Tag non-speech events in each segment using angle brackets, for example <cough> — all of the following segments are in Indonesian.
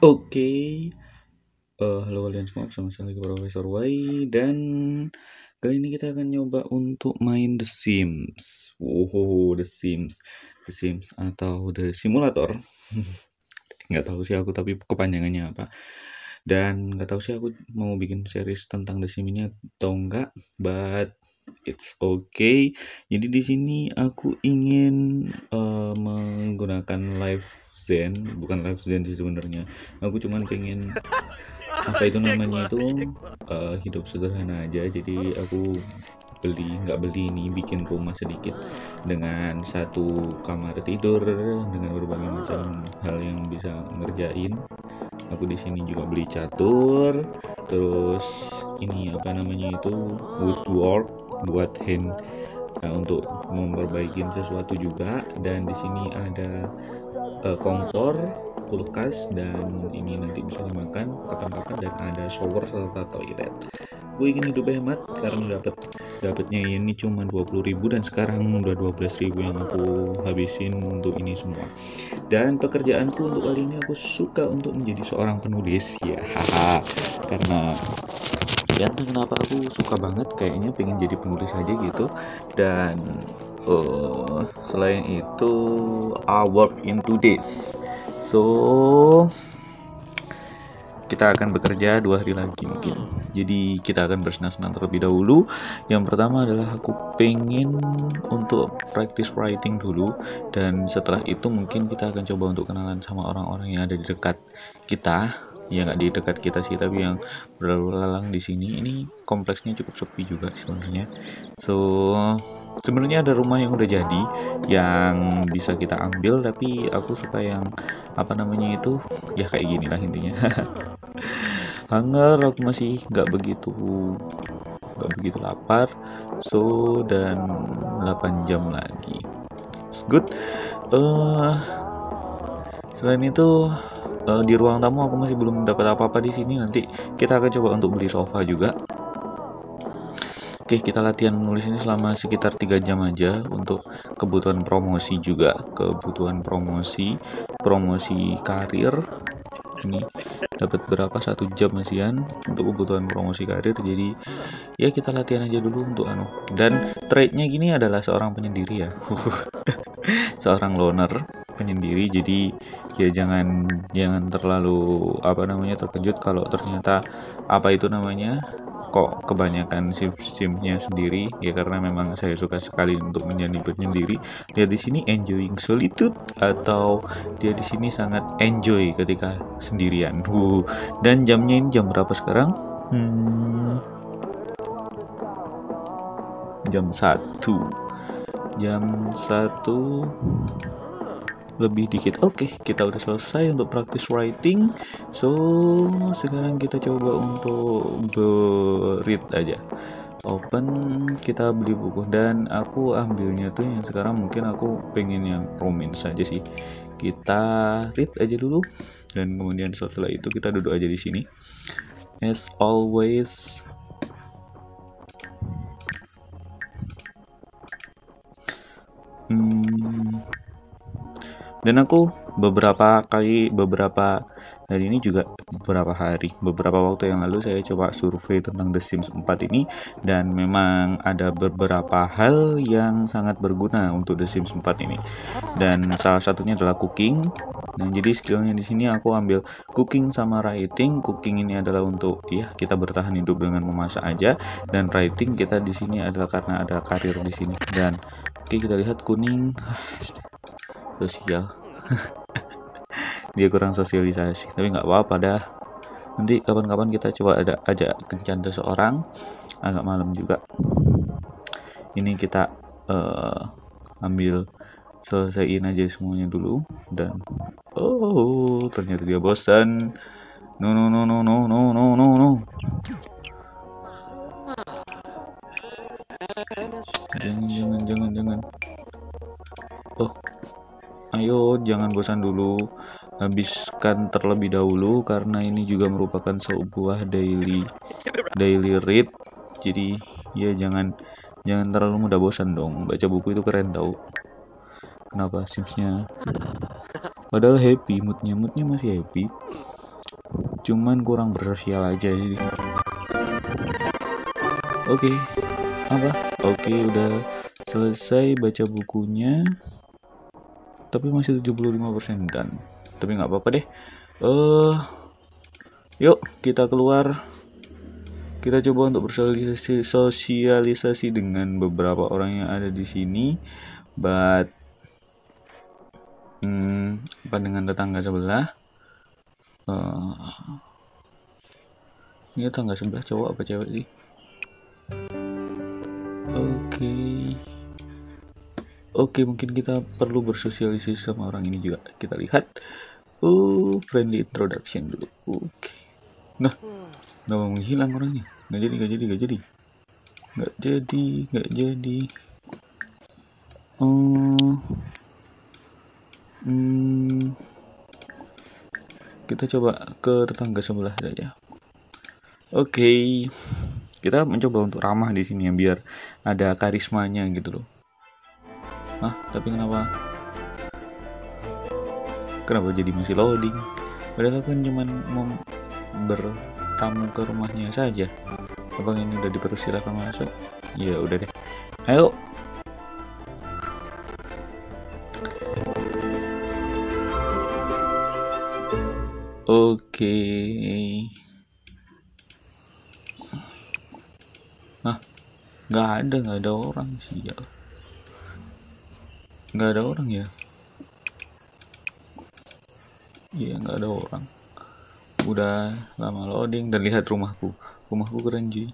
Oke, eh, halo kalian semua, bersama saya lagi Profesor Y dan kali ini kita akan nyoba untuk main The Sims. Wow, The Sims, The Sims atau The Simulator. <laughs> nggak tahu sih aku tapi kepanjangannya apa. Dan nggak tahu sih aku mau bikin series tentang The Sims ini atau enggak, but it's okay. Jadi di sini aku ingin uh, menggunakan live zen, bukan live zen sih sebenarnya. Aku cuman pengen <laughs> apa itu namanya itu uh, hidup sederhana aja. Jadi aku beli nggak beli ini bikin rumah sedikit dengan satu kamar tidur dengan berbagai macam hal yang bisa ngerjain aku di sini juga beli catur terus ini apa namanya itu woodwork buat hand uh, untuk memperbaiki sesuatu juga. Dan di sini ada uh, kompor kulkas dan ini nanti bisa dimakan kapan-kapan dan ada shower serta toilet gue ingin hidup hemat karena dapat dapatnya ini cuma 20.000 dan sekarang udah 12.000 yang aku habisin untuk ini semua. Dan pekerjaanku untuk kali ini aku suka untuk menjadi seorang penulis ya haha. Karena ya kenapa aku suka banget kayaknya pengen jadi penulis aja gitu. Dan uh, selain itu I work into this so kita akan bekerja dua hari lagi mungkin. Jadi kita akan bersenang-senang terlebih dahulu. Yang pertama adalah aku pengen untuk practice writing dulu. Dan setelah itu mungkin kita akan coba untuk kenalan sama orang-orang yang ada di dekat kita. Ya nggak di dekat kita sih tapi yang berlalu lalang di sini. Ini kompleksnya cukup sepi juga sebenarnya. So sebenarnya ada rumah yang udah jadi yang bisa kita ambil. Tapi aku suka yang apa namanya itu? Ya kayak gini lah intinya <laughs> hunger aku masih nggak begitu nggak begitu lapar. So dan 8 jam lagi. It's good. Uh, selain itu uh, di ruang tamu aku masih belum dapat apa-apa di sini. Nanti kita akan coba untuk beli sofa juga. Oke, kita latihan menulis ini selama sekitar 3 jam aja untuk kebutuhan promosi juga, kebutuhan promosi, promosi karir. Ini dapat berapa satu jam masian untuk kebutuhan promosi karir. Jadi ya kita latihan aja dulu untuk anu. Dan trade-nya gini adalah seorang penyendiri ya. <laughs> seorang loner penyendiri jadi ya jangan jangan terlalu apa namanya terkejut kalau ternyata apa itu namanya kok kebanyakan sim-simnya sendiri? Ya karena memang saya suka sekali untuk menjadi penyendiri. Dia di sini enjoying solitude atau dia di sini sangat enjoy ketika sendirian. Uh, dan jamnya ini jam berapa sekarang? Hmm, jam satu. Jam satu lebih dikit. Oke okay, kita udah selesai untuk practice writing. So sekarang kita coba untuk berit aja. Open kita beli buku. Dan aku ambilnya tuh yang sekarang mungkin aku pengen yang romance saja sih. Kita read aja dulu. Dan kemudian setelah itu kita duduk aja di sini. As always hmm, dan aku beberapa kali beberapa hari ini juga beberapa hari beberapa waktu yang lalu saya coba survei tentang The Sims 4 ini. Dan memang ada beberapa hal yang sangat berguna untuk The Sims 4 ini. Dan salah satunya adalah cooking. Dan jadi skillnya di sini aku ambil cooking sama writing. Cooking ini adalah untuk ya kita bertahan hidup dengan memasak aja. Dan writing kita di sini adalah karena ada karir di sini. Dan oke kita lihat kuning sosial dia kurang sosialisasi tapi nggak apa-apa dah. Nanti kapan-kapan kita coba ada aja kencan seseorang agak malam juga. Ini kita uh, ambil selesaiin aja semuanya dulu dan oh ternyata dia bosan no no no no no no no no no. Jangan jangan jangan jangan. Oh ayo jangan bosan dulu. Habiskan terlebih dahulu karena ini juga merupakan sebuah daily daily read. Jadi ya jangan jangan terlalu mudah bosan dong. Baca buku itu keren tau. Kenapa simsnya? Padahal happy moodnya moodnya masih happy. Cuman kurang bersosial aja jadi oke okay. apa? Oke okay, udah selesai baca bukunya tapi masih 75% dan tapi nggak apa-apa deh. Eh uh, yuk kita keluar. Kita coba untuk bersosialisasi sosialisasi dengan beberapa orang yang ada di sini. But hmm, apa dengan tetangga sebelah. Uh, ini tetangga sebelah cowok apa cewek sih? Oke. okay. Oke mungkin kita perlu bersosialisasi sama orang ini juga. Kita lihat. Oh friendly introduction dulu. Oke. Okay. nah mau menghilang orangnya? Nggak jadi nggak jadi nggak jadi. Nggak jadi nggak jadi. Oh. Hmm, kita coba ke tetangga sebelah saja oke. Okay. kita mencoba untuk ramah di sini ya biar ada karismanya gitu loh ah tapi kenapa? Kenapa jadi masih loading? Padahal kan cuman mau bertamu ke rumahnya saja. Abang ini udah dipersilakan masuk. Ya udah deh. Ayo. Oke. Nah, nggak ada, nggak ada orang sih ya. Nggak ada orang ya. Iya, nggak ada orang. Udah lama loading dan lihat rumahku. Rumahku keren ji.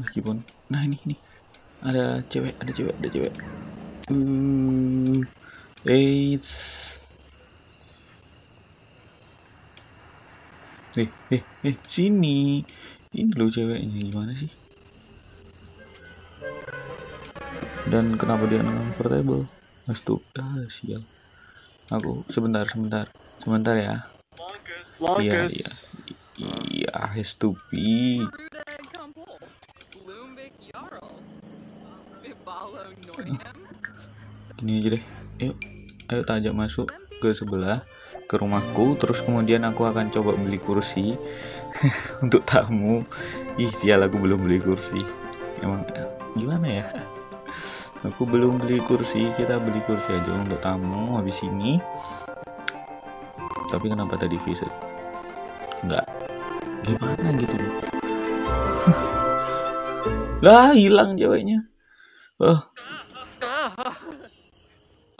Meskipun, nah ini ini ada cewek, ada cewek, ada cewek. Uh, it's eh eh eh sini ini lo ceweknya gimana sih dan kenapa dia uncomfortable? Astup ah sial. Aku sebentar sebentar. Sebentar ya. Iya iya. Iya stupid. Ini aja deh. Yuk ayo tajam masuk ke sebelah ke rumahku. Terus kemudian aku akan coba beli kursi <laughs> untuk tamu. Ih sial aku belum beli kursi. Emang gimana ya aku belum beli kursi kita beli kursi aja untuk tamu habis ini. Tapi kenapa tadi visit? Enggak. Gimana gitu? <laughs> Lah hilang ceweknya. Oh.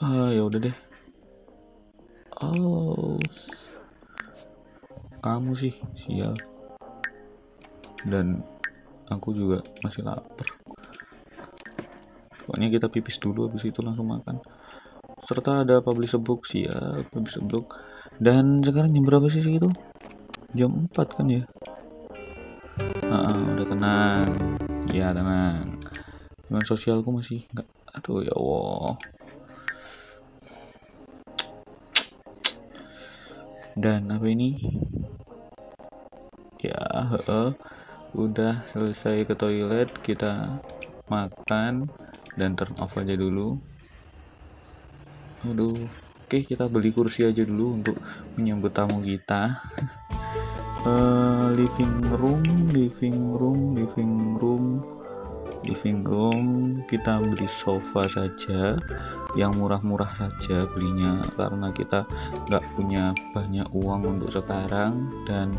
Ah ya udah deh. Oh, kamu sih sial. Dan aku juga masih lapar. Pokoknya kita pipis dulu habis itu langsung makan. Serta ada publish book siap, publish book. Dan sekarang jam berapa sih itu? Jam 4 kan ya? Ah, udah tenang. Ya tenang. Cuman sosialku masih enggak. Aduh ya Allah. dan apa ini ya he, udah selesai ke toilet kita makan dan turn off aja dulu. Aduh oke kita beli kursi aja dulu untuk menyambut tamu kita. Uh, <laughs> living room living room living room living room. Kita beli sofa saja yang murah-murah saja belinya karena kita nggak punya banyak uang untuk sekarang. Dan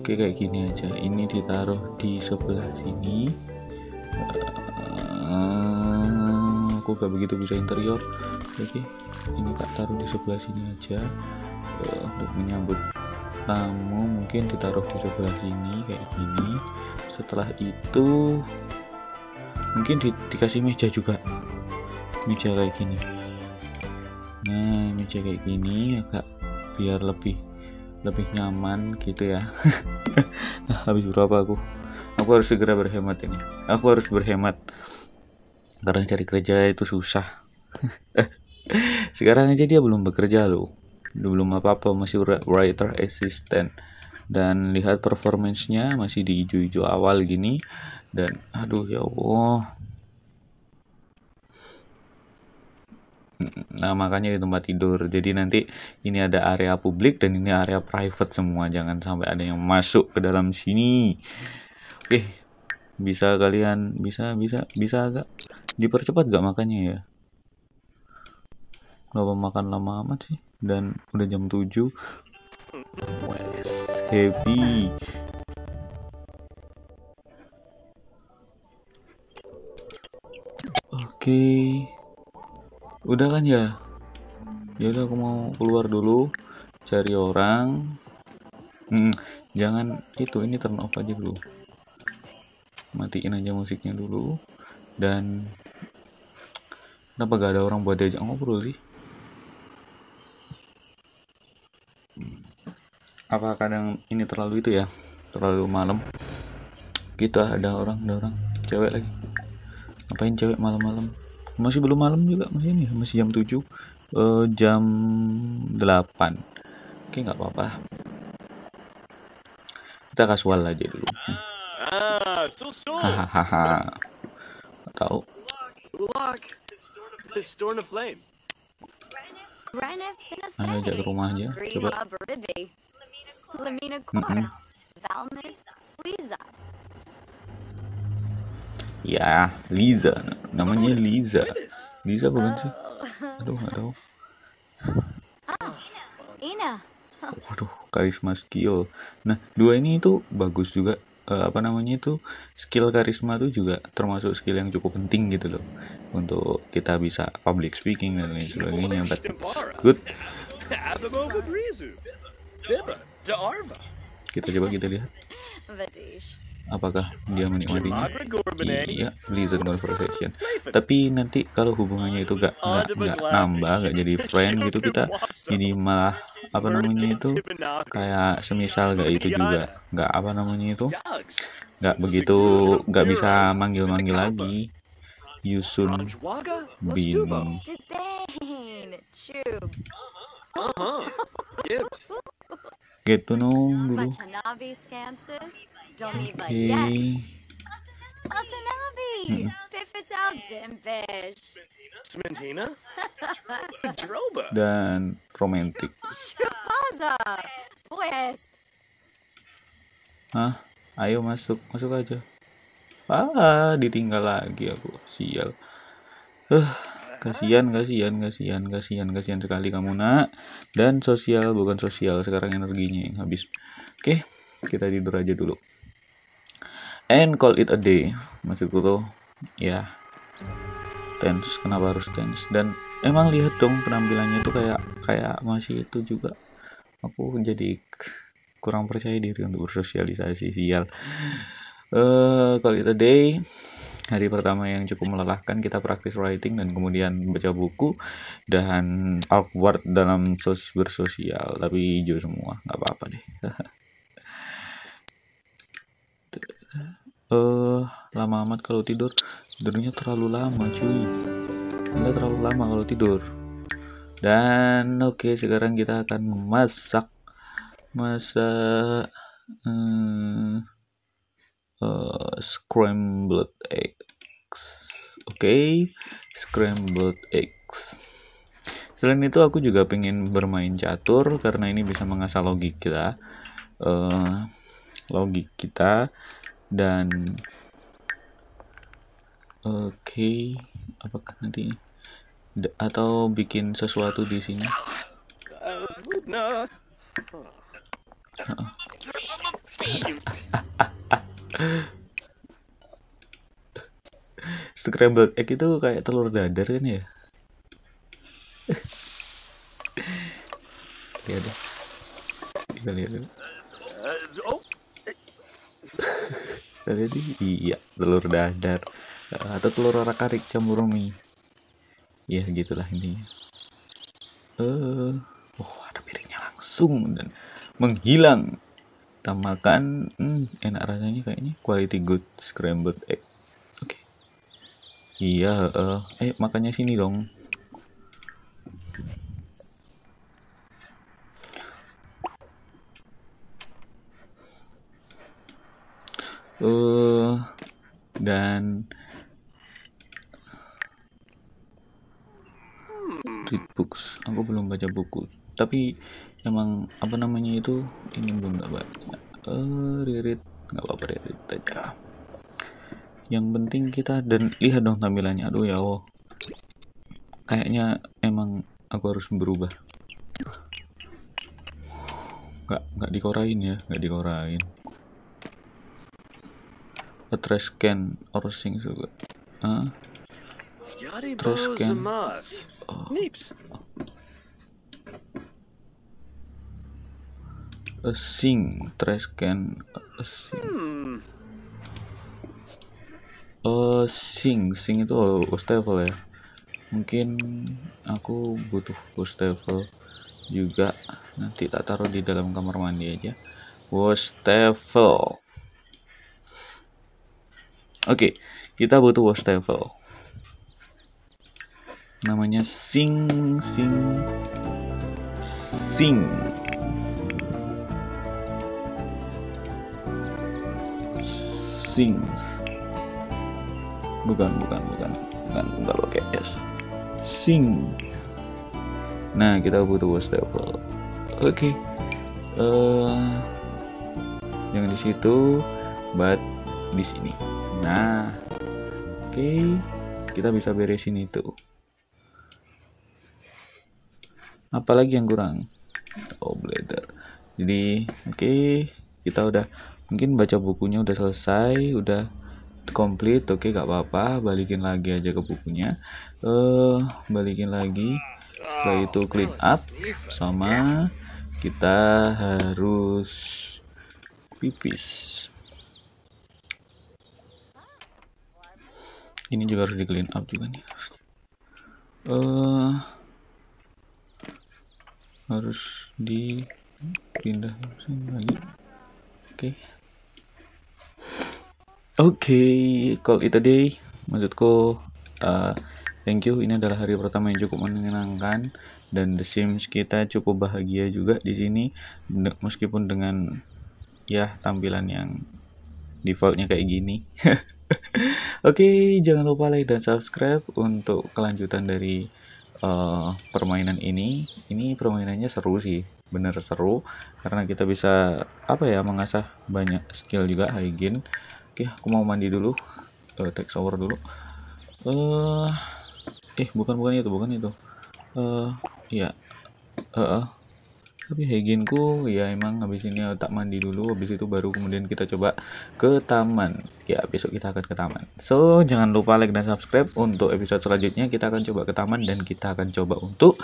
oke kayak gini aja. Ini ditaruh di sebelah sini. Uh, aku gak begitu bisa interior. Oke ini tak taruh di sebelah sini aja uh, untuk menyambut tamu. Mungkin ditaruh di sebelah sini kayak gini. Setelah itu mungkin di, dikasih meja juga. Meja kayak gini. Nah meja kayak gini agak biar lebih lebih nyaman gitu ya. Nah <laughs> habis berapa aku? Aku harus segera berhemat ini. Aku harus berhemat karena cari kerja itu susah <laughs> sekarang aja dia belum bekerja loh belum apa-apa masih writer assistant dan lihat performance-nya masih di hijau-hijau awal gini dan aduh ya Allah Nah, makanya di tempat tidur. Jadi nanti ini ada area publik dan ini area private semua. Jangan sampai ada yang masuk ke dalam sini. Oke. Bisa kalian bisa bisa bisa agak dipercepat gak makannya ya? Gak makan lama amat sih. Dan udah jam 7. Wes, happy. Oke. Udah kan ya? Ya udah aku mau keluar dulu cari orang. Hmm, jangan itu ini turn off aja dulu. Matiin aja musiknya dulu dan kenapa gak ada orang buat diajak ngobrol sih? Apa kadang ini terlalu itu ya? Terlalu malam. Kita ada orang, ada orang. Cewek lagi. Ngapain cewek malam-malam? Masih belum malam juga masih ini masih jam 7 uh, eh, jam 8 oke nggak apa-apa kita kasual aja dulu. Ah, hahaha. Tahu Ayo ajak ke rumah aja coba mm -mm. Ya, Liza. Namanya Liza. Liza bukan sih? Aduh, nggak tahu. Ina. Waduh, karisma skill. Nah, dua ini itu bagus juga. Uh, apa namanya itu skill karisma itu juga termasuk skill yang cukup penting gitu loh untuk kita bisa public speaking dan lain sebagainya. But good. Kita coba kita lihat apakah dia menikmatinya iya Blizzard conversation tapi nanti kalau hubungannya itu gak gak, gak nambah gak jadi friend gitu kita jadi malah apa namanya itu? Kayak semisal gak itu juga. Gak apa namanya itu? Gak begitu gak bisa manggil-manggil lagi. Yusun bingung gitu nung dulu Oke. Okay. Watanabe! <laughs> Dan romantik. Hah? Ayo masuk, masuk aja. Ah, ditinggal lagi aku. Sial. Eh, uh, kasihan, kasihan, kasihan, kasihan, kasihan sekali kamu nak. Dan sosial bukan sosial, sekarang energinya yang habis. Oke, kita tidur aja dulu and call it a day maksudku tuh. Ya. Tense kenapa harus tense? Dan emang lihat dong penampilannya tuh kayak kayak masih itu juga. Aku jadi kurang percaya diri untuk bersosialisasi sial. Uh, call it a day. Hari pertama yang cukup melelahkan kita praktis writing dan kemudian baca buku dan awkward dalam sos bersosial tapi hijau semua nggak apa-apa deh <laughs> eh uh, lama amat kalau tidur. Tidurnya terlalu lama cuy. Enggak terlalu lama kalau tidur. Dan oke okay, sekarang kita akan memasak. Masak uh, uh, scrambled eggs. Oke okay. scrambled eggs. Selain itu aku juga pengen bermain catur karena ini bisa mengasah logik kita. Uh, logik kita dan oke okay, apakah nanti atau bikin sesuatu di sini? <laughs> Scrambled egg itu kayak telur dadar kan ya? <laughs> Lihat deh kita lihat dulu Tadi iya telur dadar eh, atau telur orak arik campur mie. Ya gitulah ini. Eh, uh, oh ada piringnya langsung dan menghilang. Kita makan, hmm, enak rasanya kayaknya quality good scrambled egg. Oke. Okay. Iya, uh, eh makannya sini dong. Uh, dan read books. Aku belum baca buku. Tapi emang apa namanya itu ini belum tak baca. Eh uh, read nggak apa-apa read aja. Yang penting kita dan lihat dong tampilannya. Aduh ya Allah. Kayaknya emang aku harus berubah. Nggak nggak dikorain ya nggak dikorain trash can or things juga ah trash can. Oh. a sing trash can a sing uh, sing sing itu wastafel ya. Mungkin aku butuh wastafel juga. Nanti tak taruh di dalam kamar mandi aja. Wastafel oke kita butuh wastafel namanya sing sing sing. Sings. Bukan bukan bukan bukan nggak pakai s. Sing. Nah kita butuh wastafel oke okay. uh, eh, jangan di situ but di sini nah oke. Okay. kita bisa beresin itu. Apalagi yang kurang? Oh bladder. Jadi oke. Okay, kita udah mungkin baca bukunya udah selesai udah komplit oke okay, gak apa-apa. Balikin lagi aja ke bukunya. Eh uh, balikin lagi. Setelah itu clean up. Sama kita harus pipis ini juga harus di clean up juga nih uh, harus dipindah lagi oke okay. oke okay, call it a day maksudku uh, Thank you, ini adalah hari pertama yang cukup menyenangkan dan The Sims kita cukup bahagia juga di sini meskipun dengan ya tampilan yang defaultnya kayak gini. <laughs> Oke, jangan lupa like dan subscribe untuk kelanjutan dari uh, permainan ini. Ini permainannya seru sih, bener seru karena kita bisa apa ya mengasah banyak skill juga hygiene. Oke, aku mau mandi dulu, uh, take shower dulu. Uh, eh bukan bukan itu bukan itu eh uh, ya uh, uh, tapi hygiene-ku ya emang habis ini tak mandi dulu habis itu baru kemudian kita coba ke taman. Ya besok kita akan ke taman. So jangan lupa like dan subscribe untuk episode selanjutnya. Kita akan coba ke taman dan kita akan coba untuk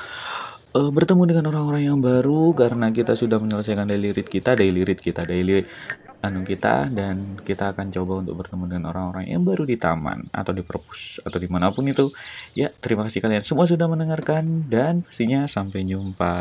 uh, bertemu dengan orang-orang yang baru karena kita sudah menyelesaikan daily read kita daily read kita daily anu kita. Dan kita akan coba untuk bertemu dengan orang-orang yang baru di taman atau di perpus atau di mana pun itu. Ya terima kasih kalian semua sudah mendengarkan. Dan pastinya sampai jumpa